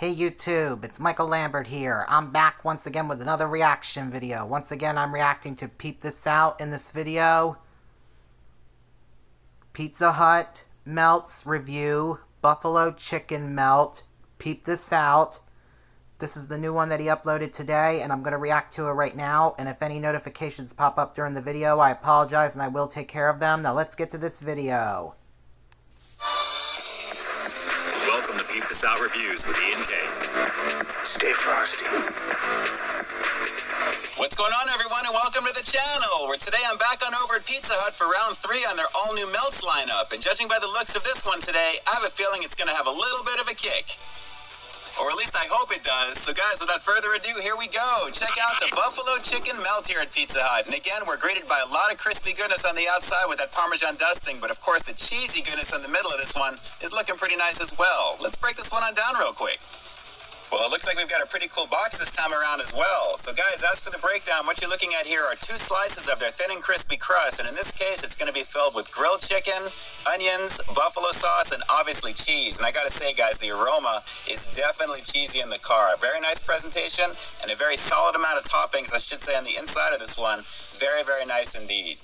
Hey YouTube, it's Michael Lambert here. I'm back once again with another reaction video. Once again, I'm reacting to Peep This Out in this video. Pizza Hut Melts Review, Buffalo Chicken Melt, Peep This Out. This is the new one that he uploaded today, and I'm going to react to it right now. And if any notifications pop up during the video, I apologize and I will take care of them. Now let's get to this video. Welcome to This Out Reviews with Ian K. Stay frosty. What's going on, everyone, and welcome to the channel. Where today I'm back on over at Pizza Hut for round three on their all-new melts lineup. And judging by the looks of this one today, I have a feeling it's going to have a little bit of a kick. Or at least I hope it does. So, guys, without further ado, here we go. Check out the Buffalo Chicken Melt here at Pizza Hut. And again, we're greeted by a lot of crispy goodness on the outside with that Parmesan dusting. But of course, the cheesy goodness in the middle of this one is looking pretty nice as well. Let's break this one on down real quick. Well, it looks like we've got a pretty cool box this time around as well. So, guys, as for the breakdown, what you're looking at here are two slices of their thin and crispy crust. And in this case, it's going to be filled with grilled chicken, onions, buffalo sauce, and obviously cheese. And I got to say, guys, the aroma is definitely cheesy in the car. Very nice presentation and a very solid amount of toppings, I should say, on the inside of this one. Very, very nice indeed.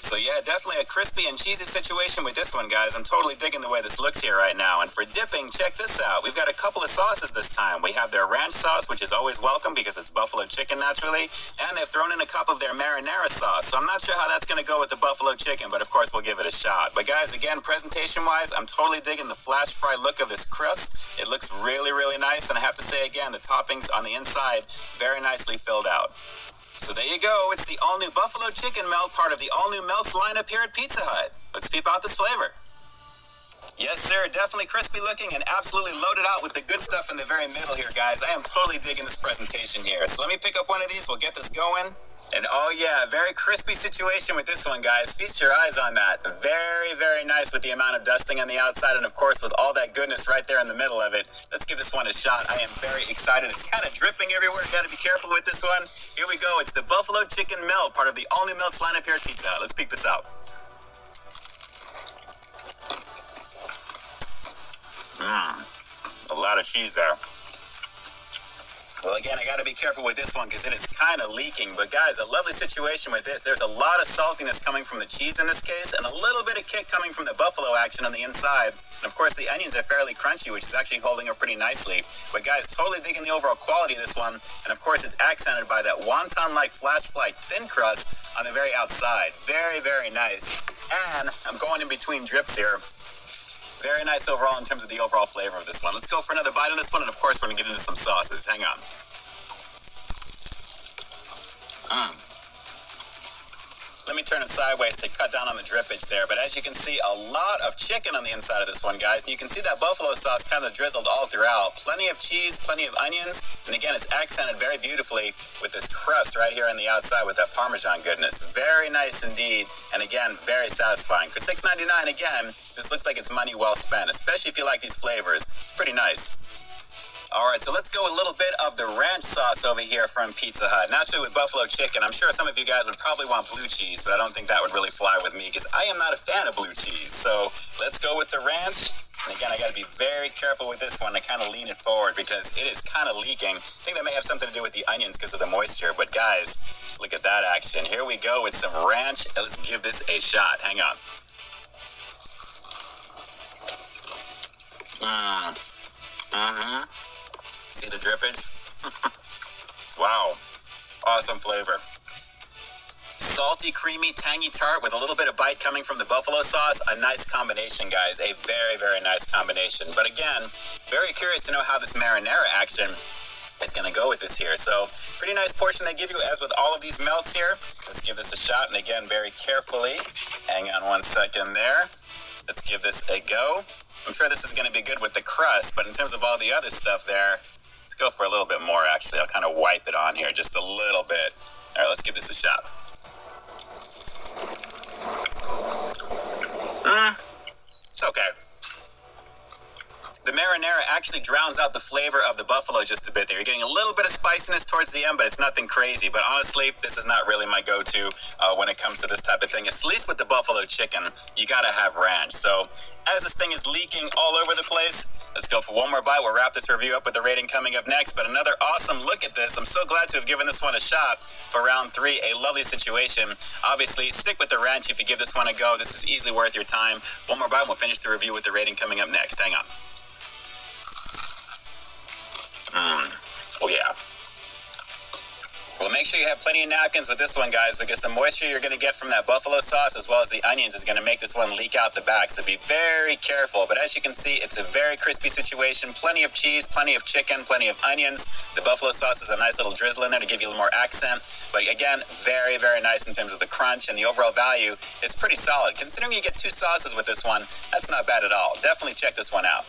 So yeah, definitely a crispy and cheesy situation with this one, guys. I'm totally digging the way this looks here right now. And for dipping, check this out. We've got a couple of sauces this time. We have their ranch sauce, which is always welcome because it's buffalo chicken naturally, and they've thrown in a cup of their marinara sauce. So I'm not sure how that's going to go with the buffalo chicken, but of course we'll give it a shot. But guys, again, presentation-wise, I'm totally digging the flash fry look of this crust. It looks really, really nice, and I have to say again, the toppings on the inside very nicely filled out. So there you go. It's the all-new buffalo chicken melt, part of the all-new melts lineup here at Pizza Hut. Let's peep out this flavor. Yes, sir. Definitely crispy looking and absolutely loaded out with the good stuff in the very middle here, guys. I am totally digging this presentation here. So let me pick up one of these. We'll get this going. And oh yeah, very crispy situation with this one, guys. Feast your eyes on that. Very, very nice with the amount of dusting on the outside and of course with all that goodness right there in the middle of it. Let's give this one a shot. I am very excited. It's kind of dripping everywhere. Gotta be careful with this one. Here we go. It's the Buffalo Chicken Melt, part of the Only melts lineup here at Pizza Let's peek this out. Mmm. A lot of cheese there. Well, again, I got to be careful with this one because it is kind of leaking. But guys, a lovely situation with this. There's a lot of saltiness coming from the cheese in this case, and a little bit of kick coming from the buffalo action on the inside. And of course, the onions are fairly crunchy, which is actually holding up pretty nicely. But guys, totally digging the overall quality of this one. And of course, it's accented by that wonton-like flash flight thin crust on the very outside. Very, very nice. And I'm going in between drips here. Very nice overall in terms of the overall flavor of this one. Let's go for another bite on this one, and of course, we're gonna get into some sauces. Hang on. Mm. Let me turn it sideways to cut down on the drippage there. But as you can see, a lot of chicken on the inside of this one, guys. And you can see that buffalo sauce kind of drizzled all throughout. Plenty of cheese, plenty of onions. And again, it's accented very beautifully with this crust right here on the outside with that Parmesan goodness. Very nice indeed. And again, very satisfying. For $6.99, again, this looks like it's money well spent, especially if you like these flavors. It's pretty nice. All right, so let's go a little bit of the ranch sauce over here from Pizza Hut. Naturally, with buffalo chicken, I'm sure some of you guys would probably want blue cheese, but I don't think that would really fly with me because I am not a fan of blue cheese. So let's go with the ranch. And again, I got to be very careful with this one to kind of lean it forward because it is kind of leaking. I think that may have something to do with the onions because of the moisture. But guys, look at that action. Here we go with some ranch. Let's give this a shot. Hang on. Mmm. Mm-hmm. See the drippage? wow. Awesome flavor. Salty, creamy, tangy tart with a little bit of bite coming from the buffalo sauce. A nice combination, guys. A very, very nice combination. But again, very curious to know how this marinara action is going to go with this here. So, pretty nice portion they give you, as with all of these melts here. Let's give this a shot. And again, very carefully. Hang on one second there. Let's give this a go. I'm sure this is going to be good with the crust, but in terms of all the other stuff there, let's go for a little bit more actually. I'll kind of wipe it on here just a little bit. All right, let's give this a shot. Mm, it's okay. The marinara actually drowns out the flavor of the buffalo just a bit there. You're getting a little bit of spiciness towards the end, but it's nothing crazy. But honestly, this is not really my go-to uh, when it comes to this type of thing. At least with the buffalo chicken, you gotta have ranch. So as this thing is leaking all over the place, let's go for one more bite. We'll wrap this review up with the rating coming up next. But another awesome look at this. I'm so glad to have given this one a shot for round three. A lovely situation. Obviously, stick with the ranch if you give this one a go. This is easily worth your time. One more bite, and we'll finish the review with the rating coming up next. Hang on. Mmm. Oh, yeah. Well, make sure you have plenty of napkins with this one, guys, because the moisture you're going to get from that buffalo sauce as well as the onions is going to make this one leak out the back. So be very careful. But as you can see, it's a very crispy situation. Plenty of cheese, plenty of chicken, plenty of onions. The buffalo sauce is a nice little drizzle in there to give you a little more accent. But again, very, very nice in terms of the crunch and the overall value. It's pretty solid. Considering you get two sauces with this one, that's not bad at all. Definitely check this one out.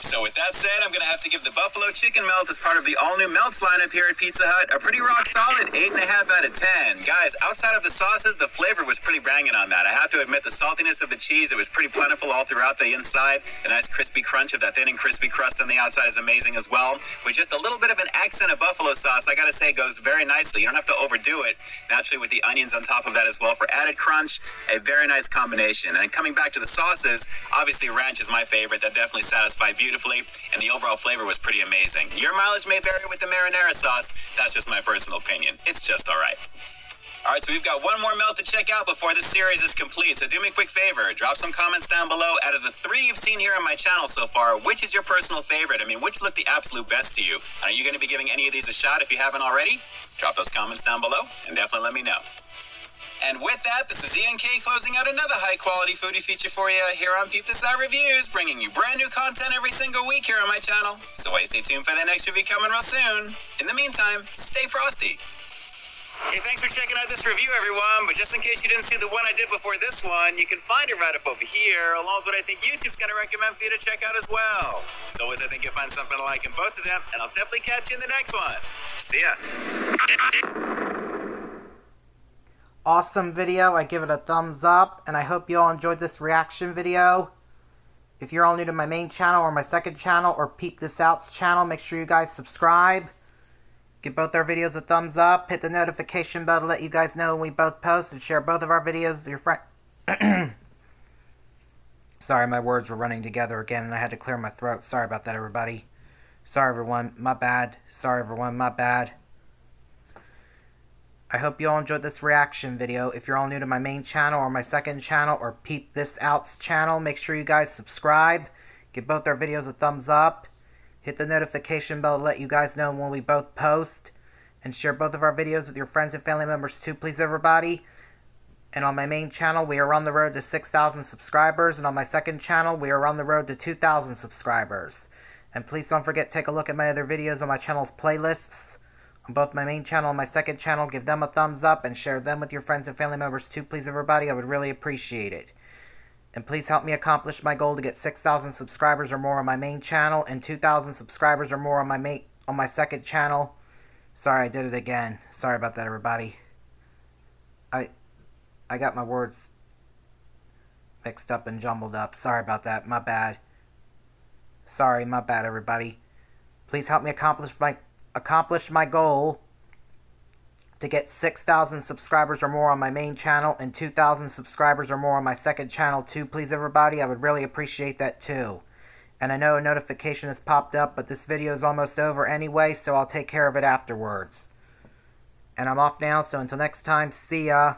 So with that said, I'm going to have to give the Buffalo Chicken Melt as part of the all-new Melts lineup here at Pizza Hut a pretty rock solid 8.5 out of 10. Guys, outside of the sauces, the flavor was pretty banging on that. I have to admit, the saltiness of the cheese, it was pretty plentiful all throughout the inside. The nice crispy crunch of that thin and crispy crust on the outside is amazing as well. With just a little bit of an accent of buffalo sauce, I got to say, goes very nicely. You don't have to overdo it. Naturally, with the onions on top of that as well for added crunch, a very nice combination. And coming back to the sauces, obviously ranch is my favorite. That definitely satisfied beautifully, and the overall flavor was pretty amazing. Your mileage may vary with the marinara sauce. That's just my personal opinion. It's just all right. All right, so we've got one more melt to check out before this series is complete. So do me a quick favor, drop some comments down below. Out of the three you've seen here on my channel so far, which is your personal favorite? I mean, which looked the absolute best to you? Are you going to be giving any of these a shot if you haven't already? Drop those comments down below and definitely let me know. And with that, this is Ian K closing out another high quality foodie feature for you here on Peep This Out Reviews, bringing you brand new content every single week here on my channel. So why stay tuned for the next review coming real soon. In the meantime, stay frosty. Hey, thanks for checking out this review, everyone. But just in case you didn't see the one I did before this one, you can find it right up over here, along with what I think YouTube's going to recommend for you to check out as well. As always, I think you'll find something to like in both of them, and I'll definitely catch you in the next one. See ya. Awesome video. I give it a thumbs up, and I hope you all enjoyed this reaction video. If you're all new to my main channel or my second channel or Peep This Out's channel, make sure you guys subscribe. Give both our videos a thumbs up. Hit the notification bell to let you guys know when we both post and share both of our videos with your friend. Sorry, my words were running together again and I had to clear my throat. Sorry about that, everybody. Sorry, everyone. My bad. Sorry, everyone. My bad. I hope you all enjoyed this reaction video. If you're all new to my main channel or my second channel or Peep This Out's channel, make sure you guys subscribe. Give both our videos a thumbs up. Hit the notification bell to let you guys know when we both post. And share both of our videos with your friends and family members too, please, everybody. And on my main channel, we are on the road to 6,000 subscribers. And on my second channel, we are on the road to 2,000 subscribers. And please don't forget, take a look at my other videos on my channel's playlists. Both my main channel and my second channel, give them a thumbs up and share them with your friends and family members too, please, everybody. I would really appreciate it. And please help me accomplish my goal to get 6,000 subscribers or more on my main channel and 2,000 subscribers or more on my main, on my second channel. Sorry, I did it again. Sorry about that, everybody. I I got my words mixed up and jumbled up. Sorry about that. My bad. Sorry, my bad, everybody. Please help me accomplish my accomplish my goal to get 6,000 subscribers or more on my main channel and 2,000 subscribers or more on my second channel too, please everybody. I would really appreciate that too. And I know a notification has popped up, but this video is almost over anyway, so I'll take care of it afterwards. And I'm off now, so until next time, see ya.